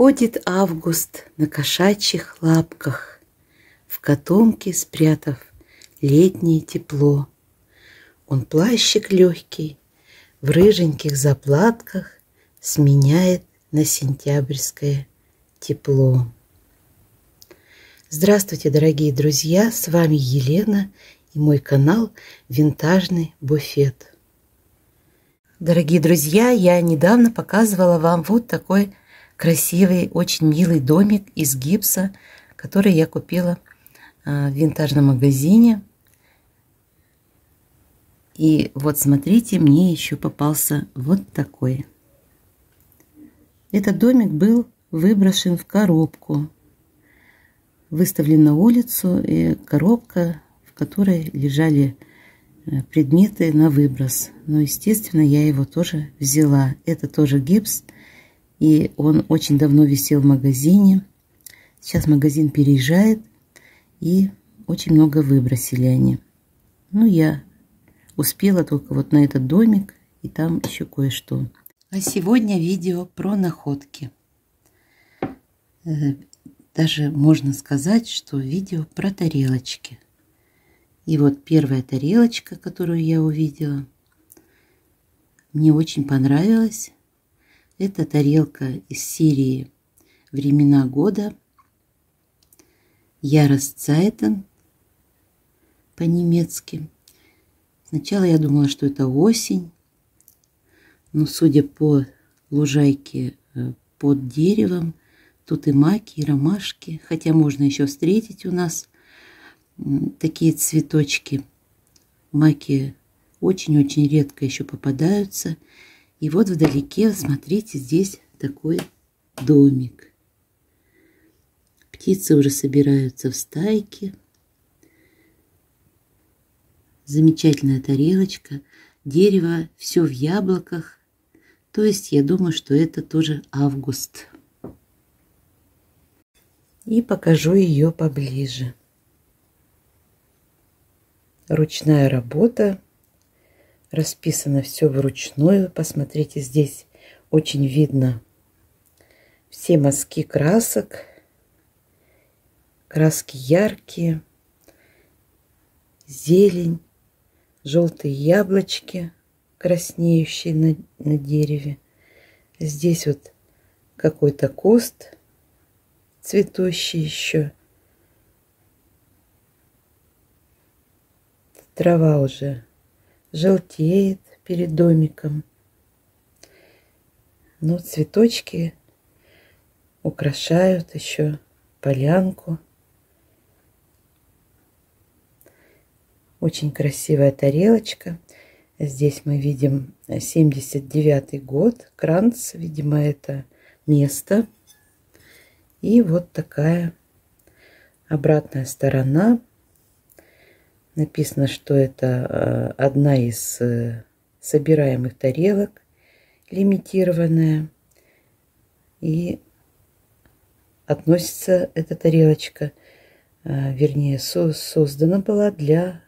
Уходит август на кошачьих лапках, В котомке спрятав летнее тепло. Он плащик легкий в рыженьких заплатках Сменяет на сентябрьское тепло. Здравствуйте, дорогие друзья! С вами Елена и мой канал «Винтажный буфет». Дорогие друзья, я недавно показывала вам вот такой красивый, очень милый домик из гипса, который я купила а, в винтажном магазине. И вот смотрите, мне еще попался вот такой. Этот домик был выброшен в коробку. Выставлен на улицу, и коробка, в которой лежали э, предметы на выброс. Но, естественно, я его тоже взяла. Это тоже гипс. И он очень давно висел в магазине. Сейчас магазин переезжает. И очень много выбросили они. Ну, я успела только вот на этот домик. И там еще кое-что. А сегодня видео про находки. Э, даже можно сказать, что видео про тарелочки. И вот первая тарелочка, которую я увидела, мне очень понравилась. Это тарелка из серии «Времена года». Яросцайтен по-немецки. Сначала я думала, что это осень, но судя по лужайке э, под деревом, тут и маки, и ромашки, хотя можно еще встретить у нас такие цветочки. Маки очень-очень редко еще попадаются – и вот вдалеке, смотрите, здесь такой домик. Птицы уже собираются в стайки. Замечательная тарелочка. Дерево все в яблоках. То есть я думаю, что это тоже август. И покажу ее поближе. Ручная работа Расписано все вручную. Посмотрите, здесь очень видно все мазки красок. Краски яркие, зелень, желтые яблочки, краснеющие на, на дереве. Здесь вот какой-то куст цветущий еще. Трава уже желтеет перед домиком. Но цветочки украшают еще полянку. Очень красивая тарелочка. Здесь мы видим 79 год. Кранц, видимо, это место. И вот такая обратная сторона Написано, что это э, одна из э, собираемых тарелок, лимитированная. И относится эта тарелочка, э, вернее, создана была для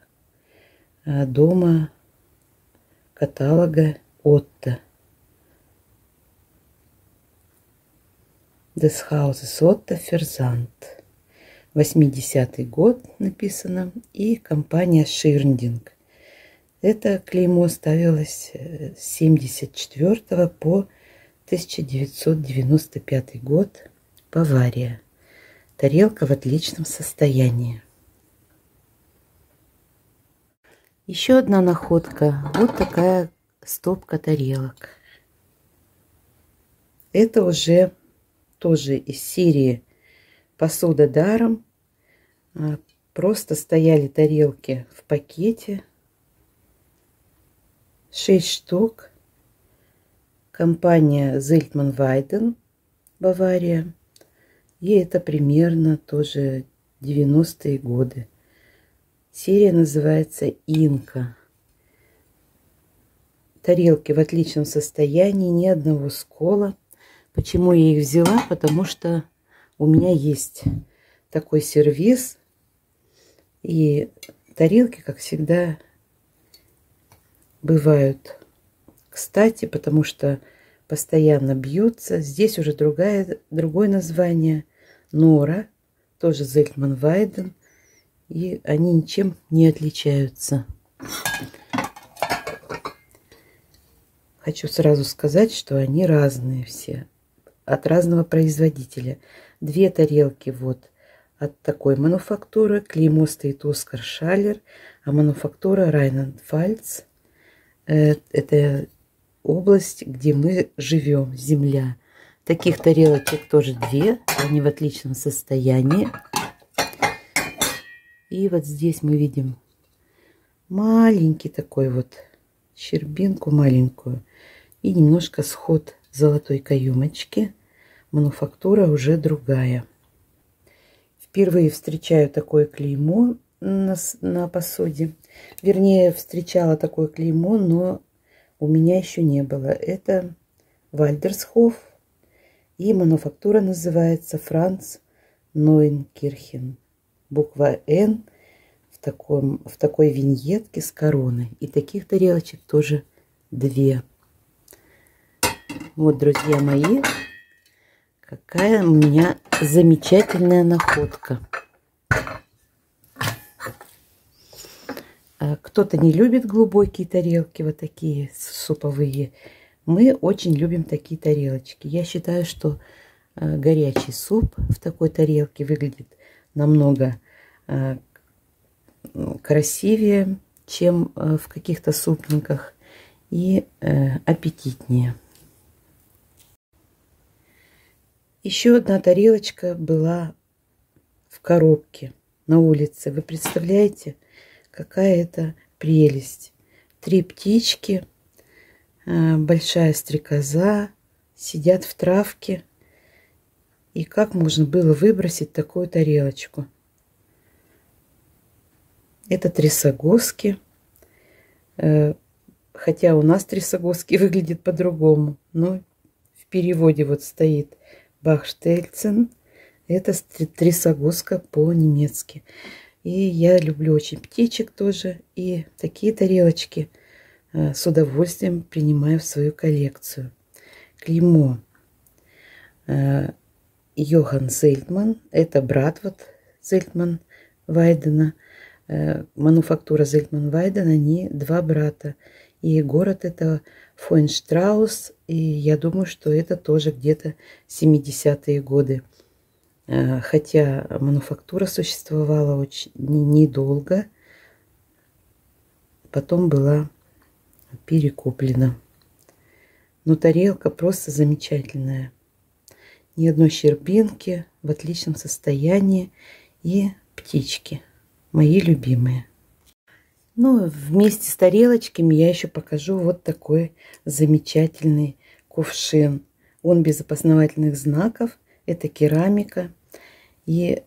дома каталога Отто. Des Hauses Otto Versand. 80 год написано, и компания Ширндинг. Это клеймо ставилось с 74 по 1995 год. Бавария. Тарелка в отличном состоянии. Еще одна находка. Вот такая стопка тарелок. Это уже тоже из серии посуда даром. А, просто стояли тарелки в пакете. шесть штук. Компания Зельтман Вайден, Бавария. И это примерно тоже 90-е годы. Серия называется «Инка». Тарелки в отличном состоянии, ни одного скола. Почему я их взяла? Потому что у меня есть такой сервис. И тарелки, как всегда, бывают кстати, потому что постоянно бьются. Здесь уже другая, другое название. Нора, тоже Зельтман Вайден. И они ничем не отличаются. Хочу сразу сказать, что они разные все. От разного производителя. Две тарелки вот от такой мануфактуры. Клеймо стоит Оскар Шалер, а мануфактура Райнанд Фальц. Э, это область, где мы живем, земля. Таких тарелочек тоже две, они в отличном состоянии. И вот здесь мы видим маленький такой вот щербинку маленькую и немножко сход золотой каюмочки. Мануфактура уже другая. Впервые встречаю такое клеймо на, на посуде. Вернее, встречала такое клеймо, но у меня еще не было. Это Вальдерсхоф. И мануфактура называется Франц Нойнкирхен. Буква Н в, таком, в такой виньетке с короной. И таких тарелочек тоже две. Вот, друзья мои, Какая у меня замечательная находка. А кто-то не любит глубокие тарелки, вот такие суповые. Мы очень любим такие тарелочки. Я считаю, что а, горячий суп в такой тарелке выглядит намного а, красивее, чем в каких-то супниках и э, аппетитнее. Еще одна тарелочка была в коробке на улице. Вы представляете, какая это прелесть. Три птички, э, большая стрекоза, сидят в травке. И как можно было выбросить такую тарелочку? Это трясогоски. Э, хотя у нас трясогоски выглядит по-другому. Но в переводе вот стоит Бахштельцен. Это трясогузка по-немецки. И я люблю очень птичек тоже. И такие тарелочки э, с удовольствием принимаю в свою коллекцию. Клеймо. Э, Йохан Зельтман. Это брат вот Зельтман Вайдена. Э, мануфактура Зельтман Вайден. Они два брата. И город это Фойнштраус. И я думаю, что это тоже где-то 70-е годы. Э, хотя мануфактура существовала очень недолго. Потом была перекуплена. Но тарелка просто замечательная. Ни одной щербинки, в отличном состоянии. И птички, мои любимые. Ну, вместе с тарелочками я еще покажу вот такой замечательный кувшин. Он без опознавательных знаков. Это керамика. И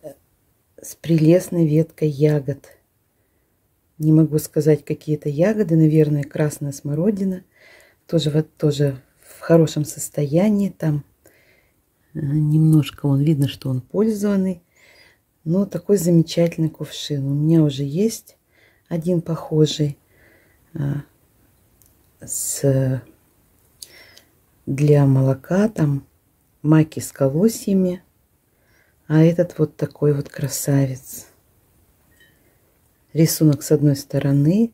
с прелестной веткой ягод. Не могу сказать, какие то ягоды. Наверное, красная смородина. Тоже, вот, тоже в хорошем состоянии. Там э, немножко он видно, что он пользованный. Но такой замечательный кувшин. У меня уже есть один похожий а, с для молока там маки с колосьями, а этот вот такой вот красавец. Рисунок с одной стороны,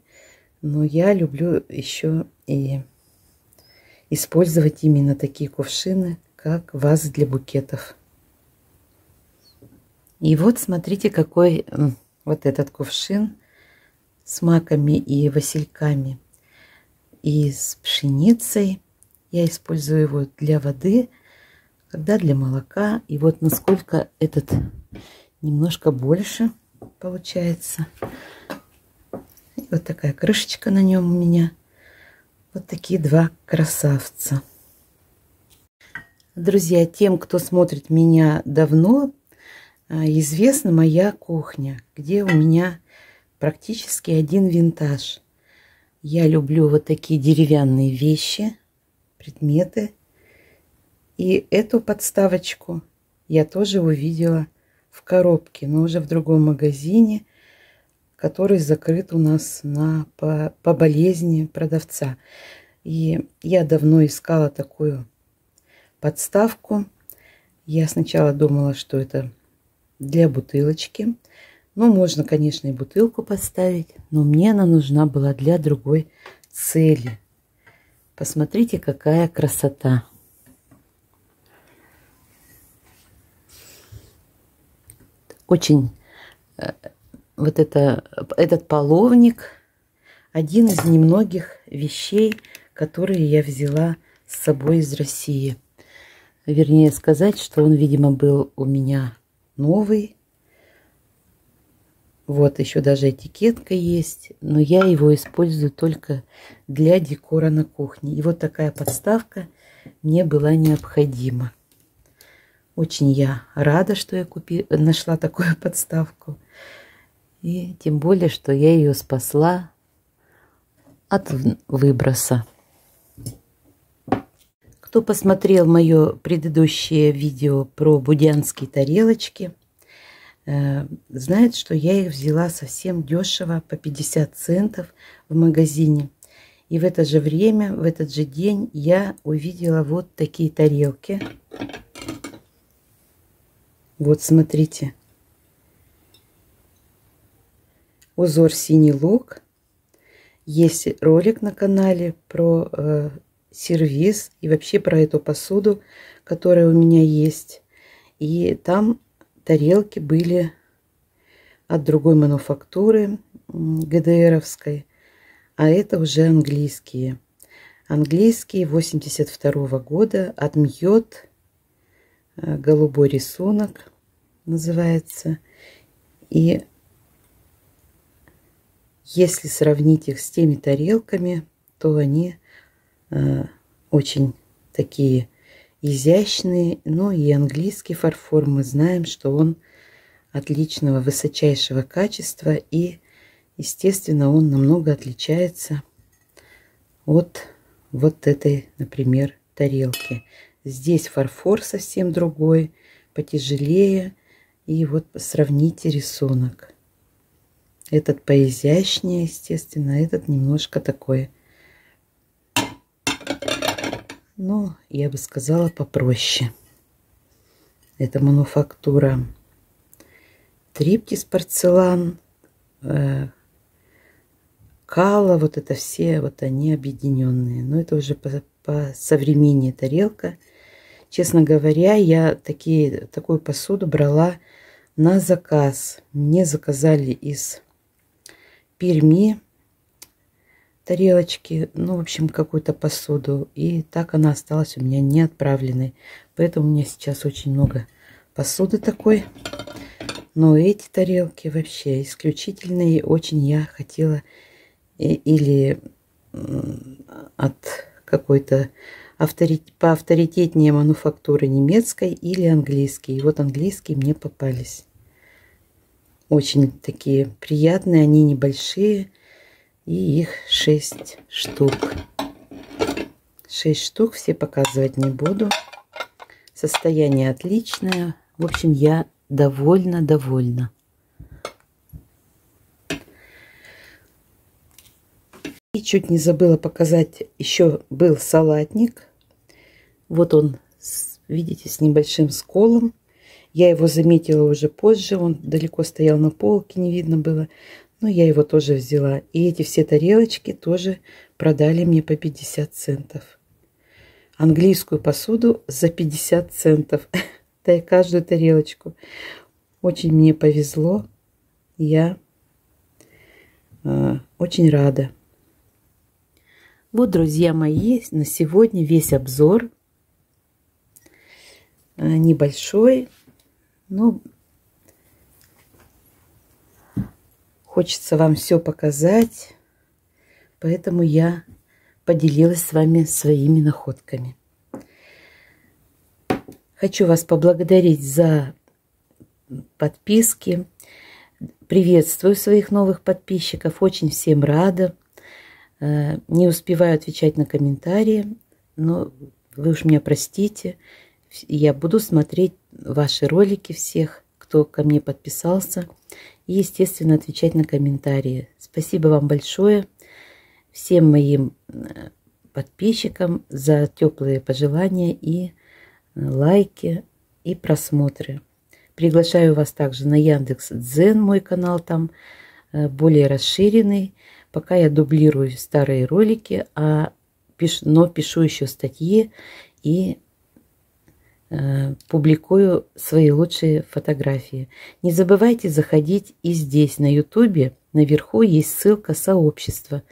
но я люблю еще и использовать именно такие кувшины, как вазы для букетов. И вот смотрите, какой вот этот кувшин с маками и васильками и с пшеницей. Я использую его для воды, когда для молока. И вот насколько этот немножко больше получается. И вот такая крышечка на нем у меня. Вот такие два красавца. Друзья, тем, кто смотрит меня давно, а, известна моя кухня, где у меня практически один винтаж. Я люблю вот такие деревянные вещи, предметы. И эту подставочку я тоже увидела в коробке, но уже в другом магазине, который закрыт у нас на, по, по болезни продавца. И я давно искала такую подставку. Я сначала думала, что это для бутылочки. Ну, можно, конечно, и бутылку поставить, но мне она нужна была для другой цели. Посмотрите, какая красота. Очень э, вот это, этот половник один из немногих вещей, которые я взяла с собой из России. Вернее сказать, что он, видимо, был у меня новый. Вот еще даже этикетка есть, но я его использую только для декора на кухне. И вот такая подставка мне была необходима. Очень я рада, что я купи... нашла такую подставку. И тем более, что я ее спасла от выброса. Кто посмотрел мое предыдущее видео про будянские тарелочки, знает, что я их взяла совсем дешево, по 50 центов в магазине. И в это же время, в этот же день я увидела вот такие тарелки. Вот, смотрите. Узор синий лук. Есть ролик на канале про э, сервис и вообще про эту посуду, которая у меня есть. И там тарелки были от другой мануфактуры, ГДРовской, а это уже английские. Английские 82 -го года от Мьот, э, голубой рисунок называется. И если сравнить их с теми тарелками, то они Э, очень такие изящные. Ну и английский фарфор мы знаем, что он отличного, высочайшего качества. И, естественно, он намного отличается от вот этой, например, тарелки. Здесь фарфор совсем другой, потяжелее. И вот сравните рисунок. Этот поизящнее, естественно, этот немножко такой ну, я бы сказала, попроще. Это мануфактура Триптис порцелан, э, Кала, вот это все, вот они объединенные. Но это уже по, по современнее тарелка. Честно говоря, я такие, такую посуду брала на заказ. Мне заказали из Перми тарелочки, ну, в общем, какую-то посуду. И так она осталась у меня не отправленной. Поэтому у меня сейчас очень много посуды такой. Но эти тарелки вообще исключительные. Очень я хотела или от какой-то авторит, по авторитетнее мануфактуры немецкой или английской. И вот английские мне попались. Очень такие приятные, они небольшие. И их 6 штук. 6 штук, все показывать не буду. Состояние отличное. В общем, я довольна, довольна. И чуть не забыла показать, еще был салатник. Вот он, видите, с небольшим сколом. Я его заметила уже позже, он далеко стоял на полке, не видно было. Но я его тоже взяла. И эти все тарелочки тоже продали мне по 50 центов. Английскую посуду за 50 центов. Да и каждую тарелочку. Очень мне повезло. Я э, очень рада. Вот, друзья мои, на сегодня весь обзор. Э, небольшой, но Хочется вам все показать, поэтому я поделилась с вами своими находками. Хочу вас поблагодарить за подписки. Приветствую своих новых подписчиков. Очень всем рада. Э, не успеваю отвечать на комментарии, но вы уж меня простите. Я буду смотреть ваши ролики всех, кто ко мне подписался и, естественно, отвечать на комментарии. Спасибо вам большое всем моим э, подписчикам за теплые пожелания и лайки и просмотры. Приглашаю вас также на Яндекс Дзен, мой канал там э, более расширенный. Пока я дублирую старые ролики, а пиш, но пишу еще статьи и э, публикую свои лучшие фотографии. Не забывайте заходить и здесь, на ютубе, наверху есть ссылка сообщества.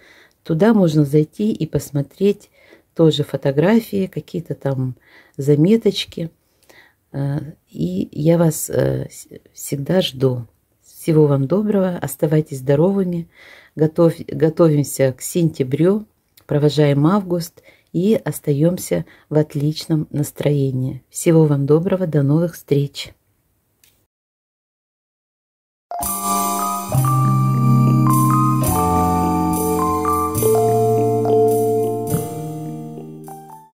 Туда можно зайти и посмотреть тоже фотографии, какие-то там заметочки. Э, и я вас э, всегда жду. Всего вам доброго, оставайтесь здоровыми, готов, готовимся к сентябрю, провожаем август и остаемся в отличном настроении. Всего вам доброго, до новых встреч!